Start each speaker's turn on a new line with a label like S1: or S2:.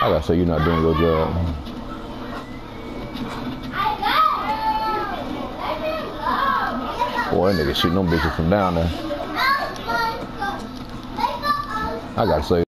S1: I gotta say you're not doing your job. Boy, that nigga shooting them bitches from down there. I gotta say.